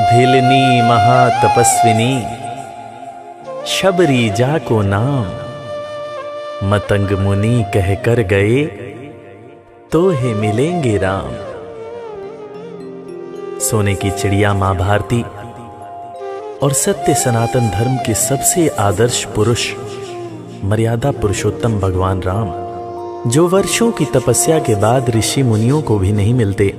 भिलनी महातपस्विनी, शबरी जा को नाम। मतंग मुनि कह कर गए तो हे मिलेंगे राम। सोने की चिड़िया माँ भारती और सत्य सनातन धर्म के सबसे आदर्श पुरुष, मर्यादा पुरुषोत्तम भगवान राम, जो वर्षों की तपस्या के बाद ऋषि मुनियों को भी नहीं मिलते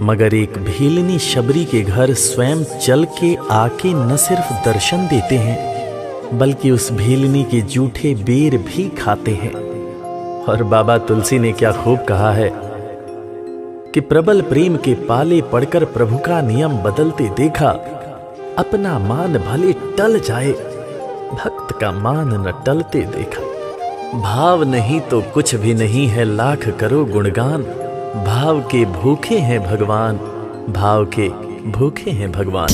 मगर एक भीलनी शबरी के घर स्वयं चल के आके न सिर्फ़ दर्शन देते हैं, बल्कि उस भीलनी के जूठे बेर भी खाते हैं। और बाबा तुलसी ने क्या खूब कहा है कि प्रबल प्रेम के पाले पड़कर प्रभु का नियम बदलते देखा, अपना मान भले टल जाए, भक्त का मान न टलते देखा। भाव नहीं तो कुछ भी नहीं है लाख करो गुणगान। भाव के भूखे हैं भगवान, भाव के भूखे हैं भगवान।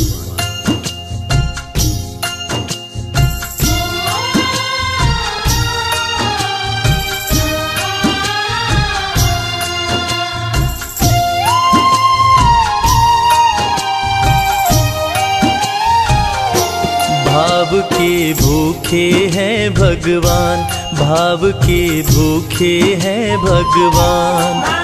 भाव के भूखे हैं भगवान, भाव के भूखे हैं भगवान।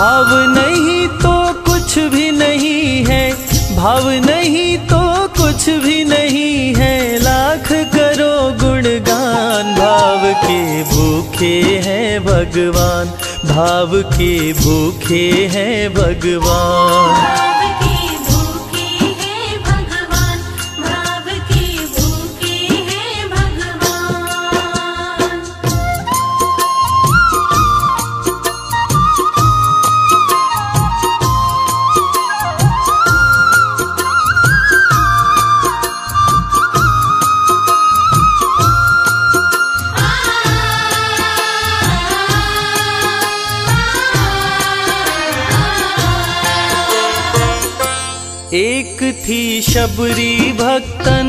भाव नहीं तो कुछ भी नहीं है। भाव नहीं तो कुछ भी नहीं है। लाख करो गुणगान, भाव के भूखे हैं भगवान। भाव के भूखे हैं भगवान। थी शबरी भक्तन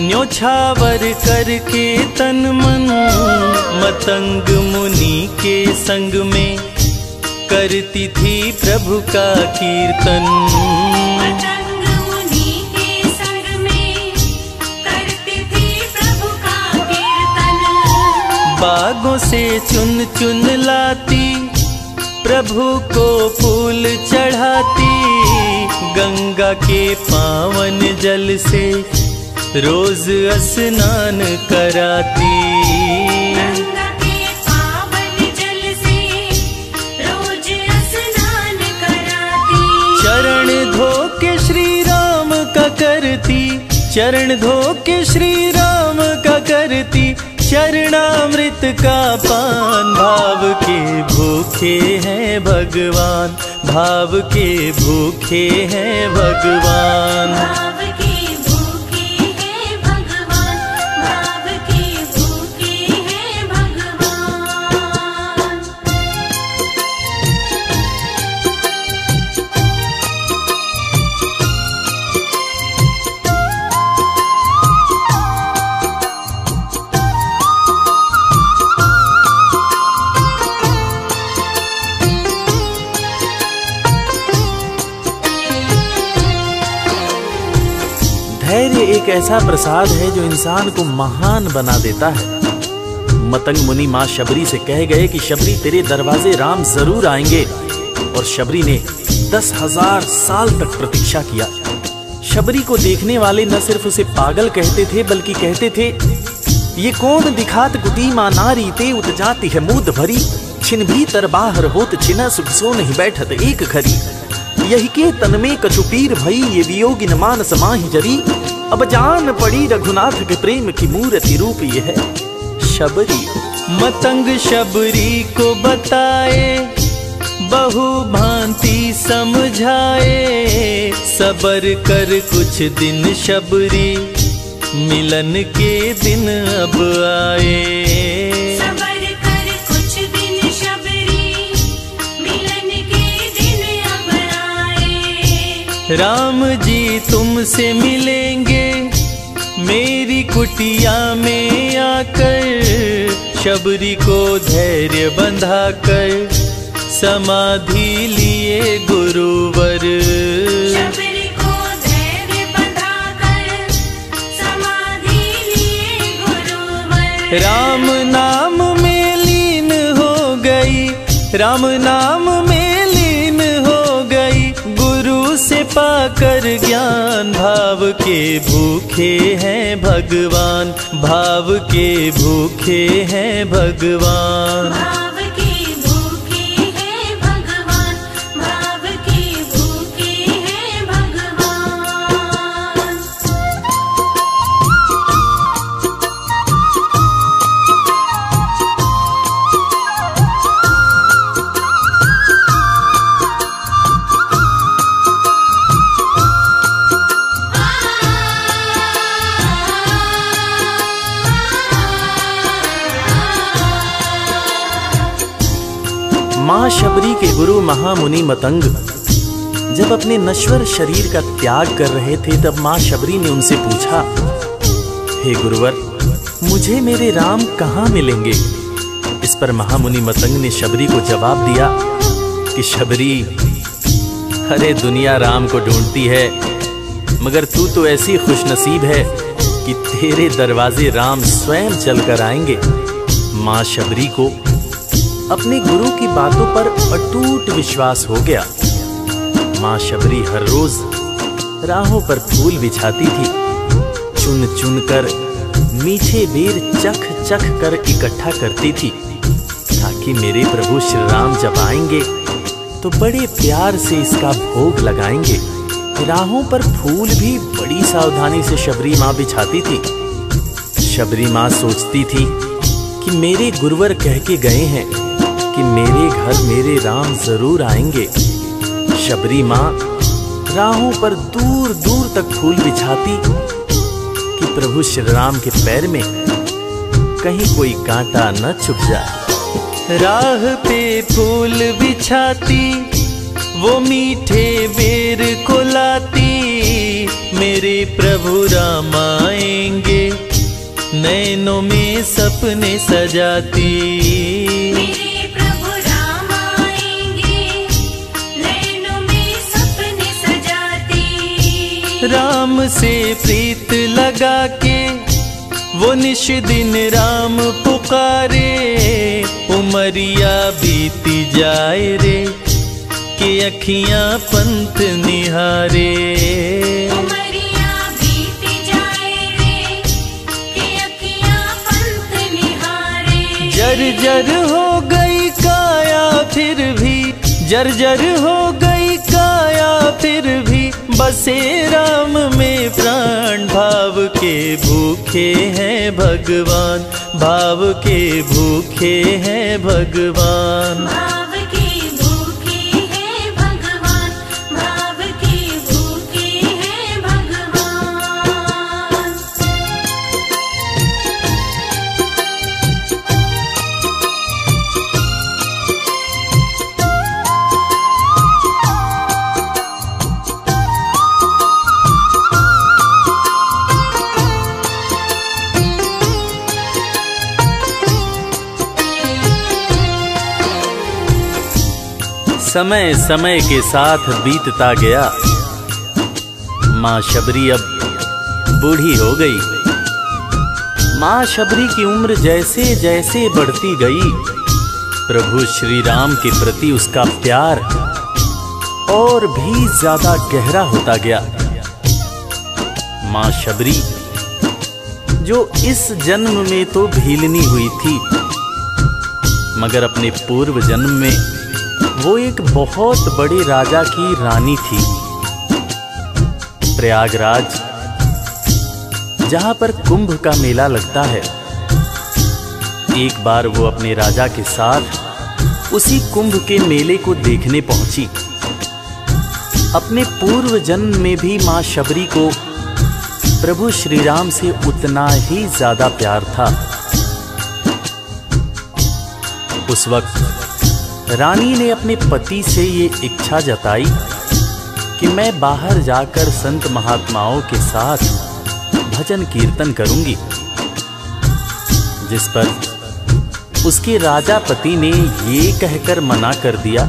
न्योछावर करके तन मन। मतंग मुनि के संग में करती थी प्रभु का कीर्तन। पतंग मुनि के संग में करती थी प्रभु का कीर्तन। बागों से चुन चुन लाती प्रभु को फूल चढ़ाती गंगा के पावन जल से रोज स्नान कराती। चरण धो के श्री राम का करती। चरण धो के श्री राम का करती चरणामृत का पान। भाव के भूखे हैं भगवान। भाव के भूखे हैं भगवान। एक ऐसा प्रसाद है जो इंसान को महान बना देता है। मतंग मुनि माँ शबरी से कह गए कि शबरी तेरे दरवाजे राम ज़रूर आएँगे। और शबरी ने दस हज़ार साल तक प्रतीक्षा किया। शबरी को देखने वाले न सिर्फ़ उसे पागल कहते थे, बल्कि कहते थे, ये कौन दिखात कुटी माँ नारी ते उत जाती है मुद भरी। छिन भीतर बाहर होत छिना सुख सो नहीं बैठत एक घरी यही के तन में कछुपीर भई, ये वियोगिन मानस माही जरी। अब जान पड़ी रघुनाथ के प्रेम की मूर्ति रूप ये है शबरी। मतंग शबरी को बताए, बहु भांति समझाए, सबर कर कुछ दिन शबरी, मिलन के दिन अब आए। राम जी तुमसे मिलेंगे। मेरी कुटिया में आकर शबरी को धैर्य बंधा कर समाधि लिए गुरुवर। शबरी को धैर्य बंधाकर समाधि लिए गुरुवर। राम नाम में लीन हो गई राम नाम पाकर ज्ञान भाव के भूखे हैं भगवान। भाव के भूखे हैं भगवान। महामुनि मतंग। जब अपने नश्वर शरीर का त्याग कर रहे थे, तब माँ शबरी ने उनसे पूछा, हे गुरुवर, मुझे मेरे राम कहाँ मिलेंगे? इस पर महामुनि मतंग ने शबरी को जवाब दिया कि, शबरी अरे दुनिया राम को ढूंढती है, मगर तू तो ऐसी खुशनसीब है कि तेरे दरवाजे राम स्वयं चलकर आएँगे। माँ शबरी को अपने गुरु की बातों पर अटूट विश्वास हो गया। माँ शबरी हर रोज राहों पर फूल बिछाती थी। चुन चुन कर, मीठे बेर चख चख कर इकट्ठा करती थी। ताकि मेरे प्रभु श्री राम जब आएँगे तो बड़े प्यार से इसका भोग लगाएँगे। राहों पर फूल भी बड़ी सावधानी से शबरी माँ बिछाती थी। शबरी माँ सोचती थी कि मेरे गुरुवर कह के गए हैं कि मेरे घर मेरे राम ज़रूर आएँगे। शबरी माँ राहों पर दूर दूर तक फूल बिछाती कि प्रभु श्री राम के पैर में कहीं कोई कांटा न छुप जाए। राह पे फूल बिछाती, वो मीठे बेर को लाती। मेरे प्रभु राम आएँगे, नैनों में सपने सजाती। राम से प्रीत लगा के वो निश दिन राम पुकारे उमरिया बीती जाए रे कि अखियाँ पंथ निहारे। जर जर हो गई काया फिर भी जर जर हो गई बसे राम में प्राण भाव के भूखे हैं भगवान भाव के भूखे हैं भगवान। समय समय के साथ बीतता गया। माँ शबरी अब बूढ़ी हो गई। माँ शबरी की उम्र जैसे जैसे बढ़ती गई, प्रभु श्री राम के प्रति उसका प्यार और भी ज़्यादा गहरा होता गया। माँ शबरी, जो इस जन्म में तो भीलनी हुई थी, मगर अपने पूर्व जन्म में वो एक बहुत बड़े राजा की रानी थी। प्रयागराज, जहाँ पर कुंभ का मेला लगता है। एक बार वो अपने राजा के साथ उसी कुंभ के मेले को देखने पहुँची। अपने पूर्व जन्म में भी माँ शबरी को प्रभु श्री राम से उतना ही ज़्यादा प्यार था। उस वक्त रानी ने अपने पति से ये इच्छा जताई कि मैं बाहर जाकर संत महात्माओं के साथ भजन कीर्तन करूँगी, जिस पर उसके राजा पति ने ये कहकर मना कर दिया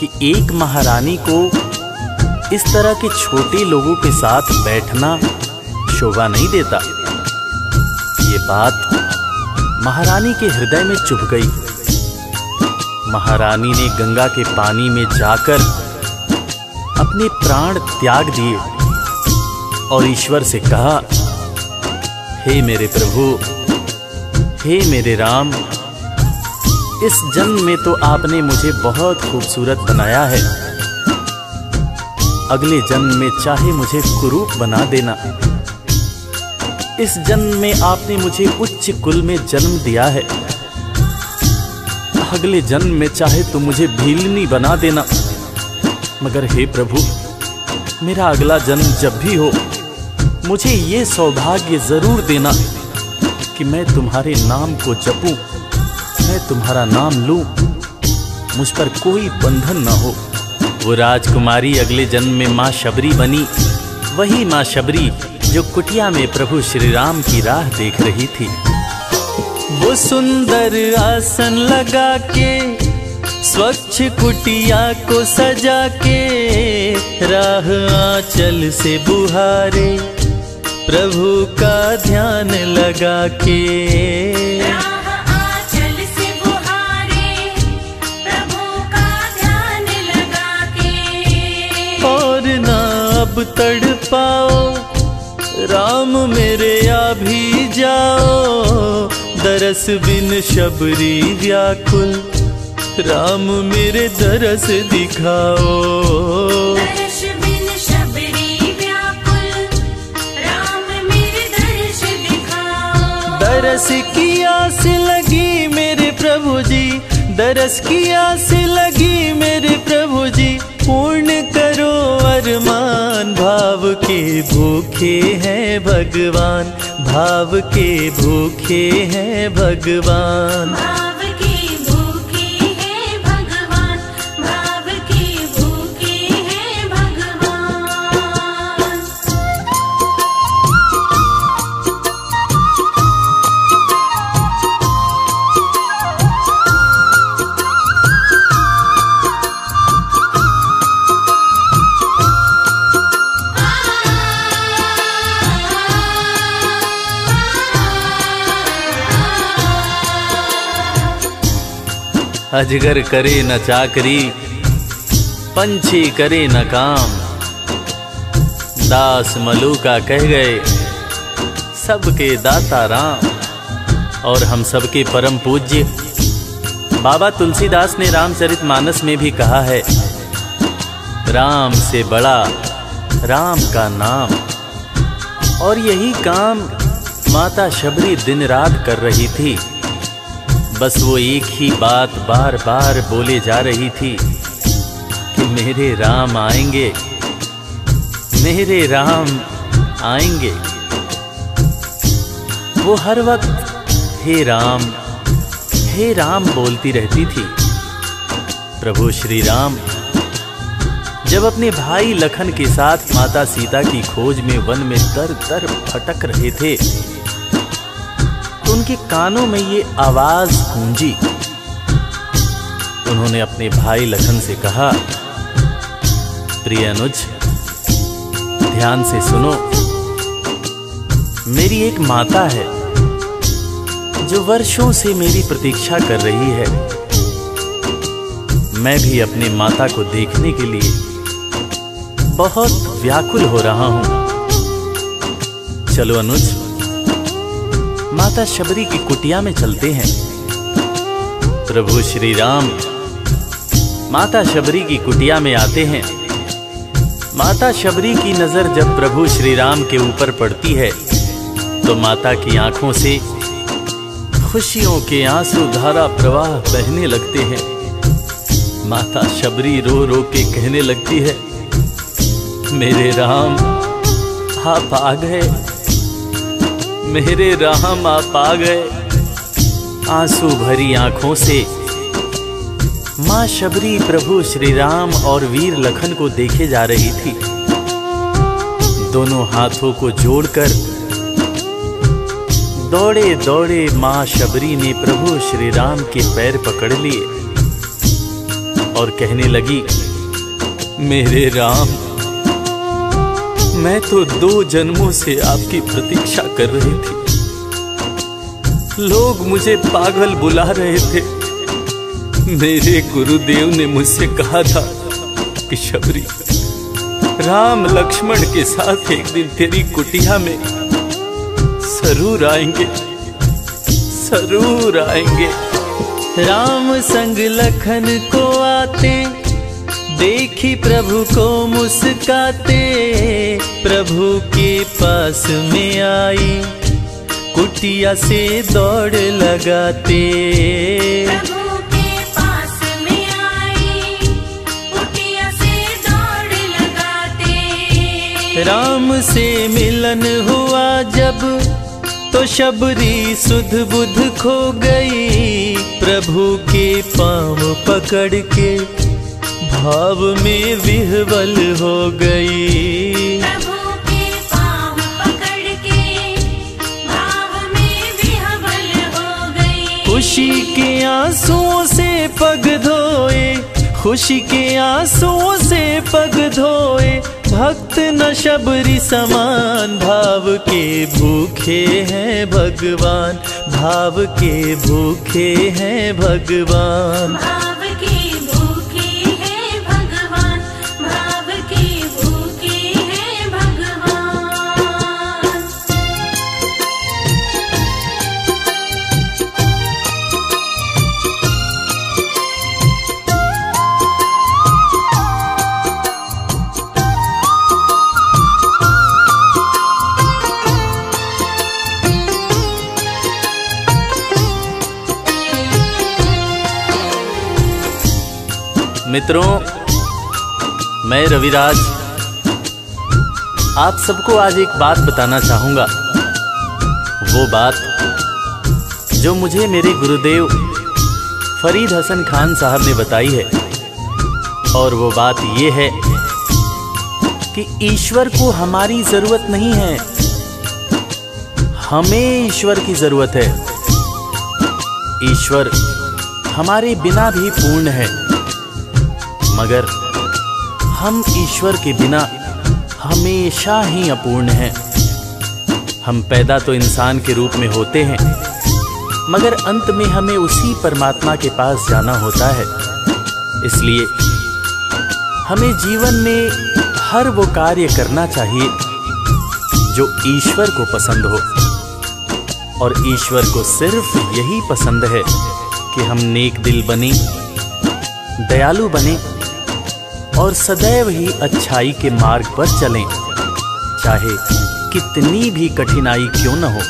कि एक महारानी को इस तरह के छोटे लोगों के साथ बैठना शोभा नहीं देता। ये बात महारानी के हृदय में चुभ गई। महारानी ने गंगा के पानी में जाकर अपने प्राण त्याग दिए और ईश्वर से कहा, हे मेरे प्रभु, हे मेरे राम, इस जन्म में तो आपने मुझे बहुत खूबसूरत बनाया है। अगले जन्म में चाहे मुझे कुरूप बना देना। इस जन्म में आपने मुझे उच्च कुल में जन्म दिया है। अगले जन्म में चाहे तो मुझे भीलनी बना देना। मगर हे प्रभु, मेरा अगला जन्म जब भी हो, मुझे ये सौभाग्य ज़रूर देना कि मैं तुम्हारे नाम को जपूं, मैं तुम्हारा नाम लूँ। मुझ पर कोई बंधन न हो। वो राजकुमारी अगले जन्म में माँ शबरी बनी, वही माँ शबरी जो कुटिया में प्रभु श्री राम की राह देख रही थी। वो सुंदर आसन लगा के स्वच्छ कुटिया को सजा के राह आंचल से बुहारे प्रभु का ध्यान लगा के। राह आंचल से बुहारे प्रभु का ध्यान लगा के। और ना अब तड़ पाओ राम मेरे आ भी जाओ दरस बिन शबरी व्याकुल राम मेरे दरस दिखाओ। दर्श बिन शबरी व्याकुल राम मेरे दर्श दिखाओ। दरस की आस लगी मेरे प्रभु जी दरस की आस लगी मेरे प्रभु जी पूर्ण करो अरमान। भाव के भूखे हैं भगवान भाव के भूखे हैं भगवान। अजगर करे न चाकरी, पंछी करे न काम। दास मलूका कह गए, सबके दाता राम, और हम सबके परम पूज्य। बाबा तुलसीदास ने रामचरित मानस में भी कहा है, राम से बड़ा राम का नाम। और यही काम माता शबरी दिन रात कर रही थी। बस वो एक ही बात बार बार बोले जा रही थी कि मेरे राम आएँगे, मेरे राम आएँगे। वो हर वक्त, हे राम हे राम बोलती रहती थी। प्रभु श्री राम, जब अपने भाई लखन के साथ माता सीता की खोज में वन में दर दर भटक रहे थे तो उनके कानों में ये आवाज़ गूंजी। उन्होंने अपने भाई लखन से कहा, प्रिय अनुज ध्यान से सुनो। मेरी एक माता है, जो वर्षों से मेरी प्रतीक्षा कर रही है। मैं भी अपनी माता को देखने के लिए बहुत व्याकुल हो रहा हूँ। चलो अनुज माता शबरी की कुटिया में चलते हैं। प्रभु श्री राम माता शबरी की कुटिया में आते हैं। माता शबरी की नज़र जब प्रभु श्री राम के ऊपर पड़ती है तो माता की आँखों से खुशियों के आँसू धारा प्रवाह बहने लगते हैं। माता शबरी रो रो के कहने लगती है, मेरे राम, आप आ गए। मेरे राम आप आ गए। आँसू भरी आँखों से। माँ शबरी प्रभु श्री राम और वीर लखन को देखे जा रही थी। दोनों हाथों को जोड़कर दौड़े दौड़े माँ शबरी ने प्रभु श्री राम के पैर पकड़ लिए और कहने लगी, मेरे राम मैं तो दो जन्मों से आपकी प्रतीक्षा कर रही थी। लोग मुझे पागल बुला रहे थे। मेरे गुरुदेव ने मुझसे कहा था कि शबरी, राम लक्ष्मण के साथ एक दिन तेरी कुटिया में ज़रूर आएँगे ज़रूर आएँगे। राम संग लखन को आते देखी प्रभु को मुस्काते प्रभु के पास में आई कुटिया से दौड़ लगाते। प्रभु के पास में आई कुटिया से दौड़ लगाते। राम से मिलन हुआ जब तो शबरी सुध बुध खो गई प्रभु के पाँव पकड़ के। भाव में विह्वल हो गई। प्रभु के पाँव पकड़ के भाव में विह्वल हो गई। खुशी के आंसुओं से पग धोए खुशी के आंसुओं से पग धोए भक्त न शबरी समान भाव के भूखे हैं भगवान भाव के भूखे हैं भगवान। मित्रों, मैं रविराज। आप सबको आज एक बात बताना चाहूँगा। वो बात जो मुझे मेरे गुरुदेव फरीद हसन खान साहब ने बताई है। और वो बात ये है कि ईश्वर को हमारी ज़रूरत नहीं है। हमें ईश्वर की ज़रूरत है। ईश्वर हमारे बिना भी पूर्ण है। मगर हम ईश्वर के बिना हमेशा ही अपूर्ण हैं। हम पैदा तो इंसान के रूप में होते हैं, मगर अंत में हमें उसी परमात्मा के पास जाना होता है। इसलिए हमें जीवन में हर वो कार्य करना चाहिए जो ईश्वर को पसंद हो। और ईश्वर को सिर्फ़ यही पसंद है कि हम नेक दिल बने, दयालु बने और सदैव ही अच्छाई के मार्ग पर चलें। चाहे कितनी भी कठिनाई क्यों न हो।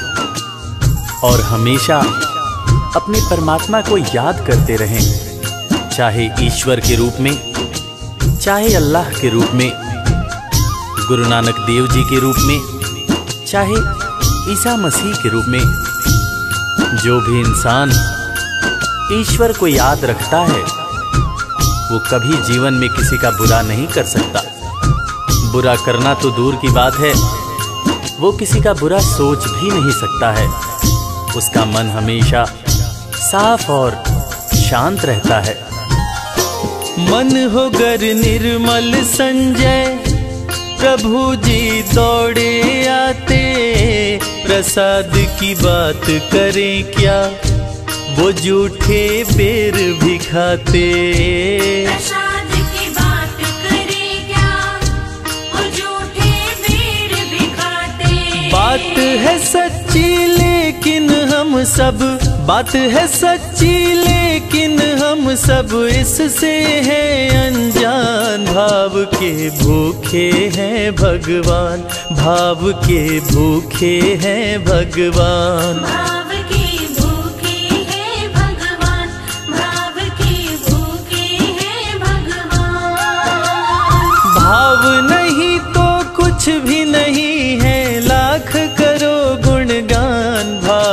और हमेशा अपने परमात्मा को याद करते रहें। चाहे ईश्वर के रूप में, चाहे अल्लाह के रूप में, गुरु नानक देव जी के रूप में, चाहे ईसा मसीह के रूप में, जो भी इंसान ईश्वर को याद रखता है वो कभी जीवन में किसी का बुरा नहीं कर सकता। बुरा करना तो दूर की बात है। वो किसी का बुरा सोच भी नहीं सकता है। उसका मन हमेशा साफ़ और शांत रहता है। मन हो गर निर्मल संजय, प्रभु जी दौड़े आते। प्रसाद की बात करें क्या? वो जूठे बेर भी खाते बात बेर भी खाते बात है सच्ची लेकिन हम सब बात है सच्ची लेकिन हम सब इससे है अनजान। भाव के भूखे हैं भगवान। भाव के भूखे हैं भगवान।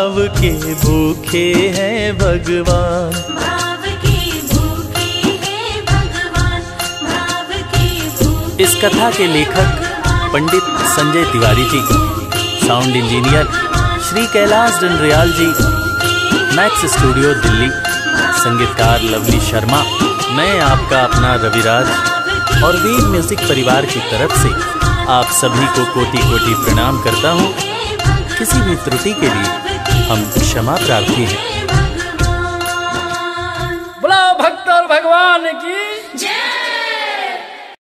भाव के भूखे हैं भगवान। भाव के भूखे हैं भगवान। भाव के भूखे इस कथा के लेखक Pandit Sanjay Tiwari ji sound engineer Shri Kailash Dandriyal ji Max Studio Delhi संगीतकार लवली शर्मा मैं आपका अपना रविराज और वीर म्यूज़िक परिवार की तरफ़ से आप सभी को कोटि कोटि प्रणाम करता हूँ। किसी भी त्रुटि के लिए हम क्षमा प्रार्थी हैं।